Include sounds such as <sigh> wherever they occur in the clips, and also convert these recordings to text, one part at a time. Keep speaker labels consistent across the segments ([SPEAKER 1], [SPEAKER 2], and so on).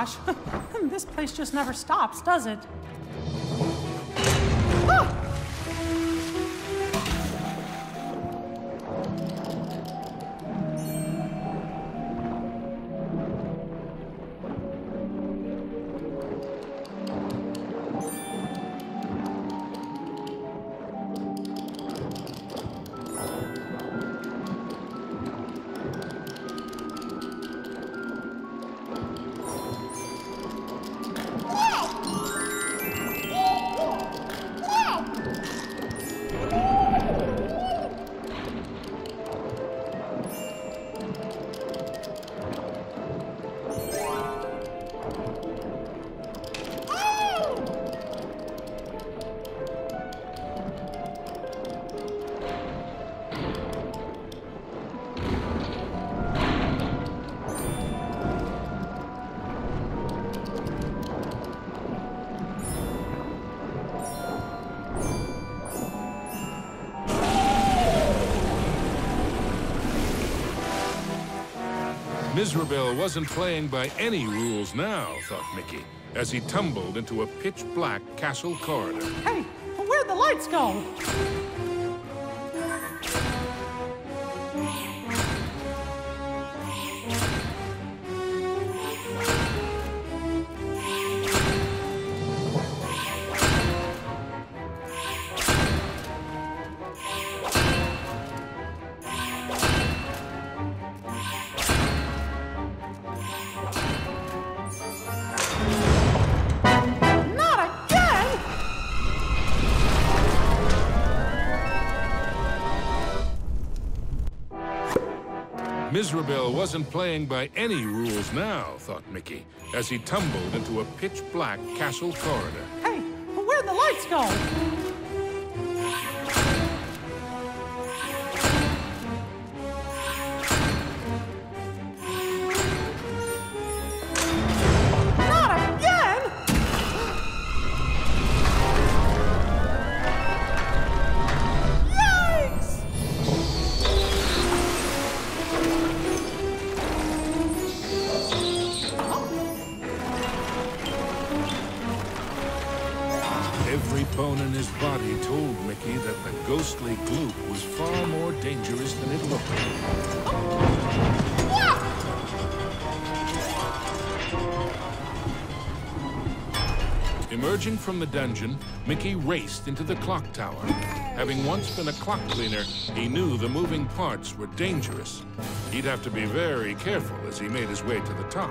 [SPEAKER 1] gosh, <laughs> this place just never stops, does it?
[SPEAKER 2] Mizrabel wasn't playing by any rules now, thought Mickey, as he tumbled into a pitch-black castle corridor.
[SPEAKER 1] Hey, where'd the lights go?
[SPEAKER 2] Mizrabel wasn't playing by any rules now, thought Mickey, as he tumbled into a pitch-black castle corridor.
[SPEAKER 1] Hey, where'd the lights go?
[SPEAKER 2] Ghostly gloop was far more dangerous than it looked. Emerging from the dungeon, Mickey raced into the clock tower. Having once been a clock cleaner, he knew the moving parts were dangerous. He'd have to be very careful as he made his way to the top.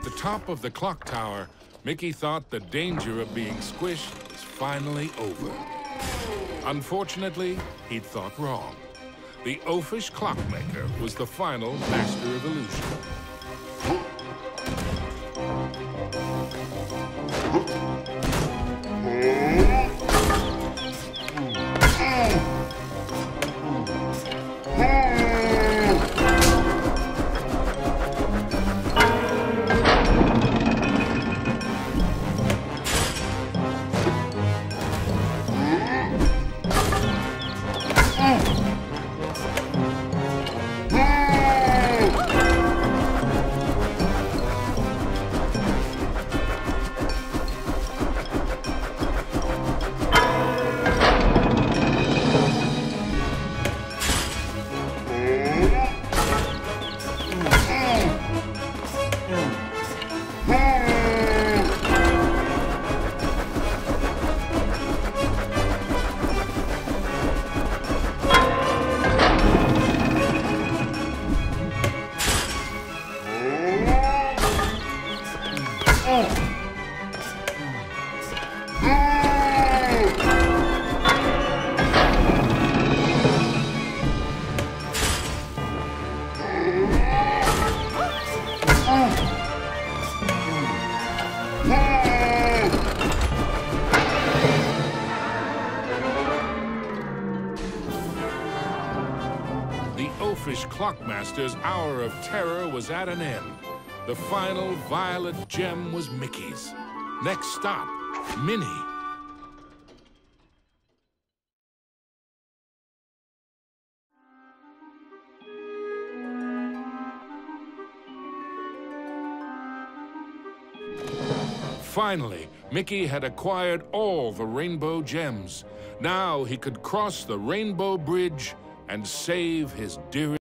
[SPEAKER 2] At the top of the clock tower, Mickey thought the danger of being squished was finally over. Unfortunately, he'd thought wrong. The oafish clockmaker was the final master of illusion. Clockmaster's hour of terror was at an end. The final violet gem was Mickey's. Next stop, Minnie. Finally, Mickey had acquired all the rainbow gems. Now he could cross the rainbow bridge and save his dearest.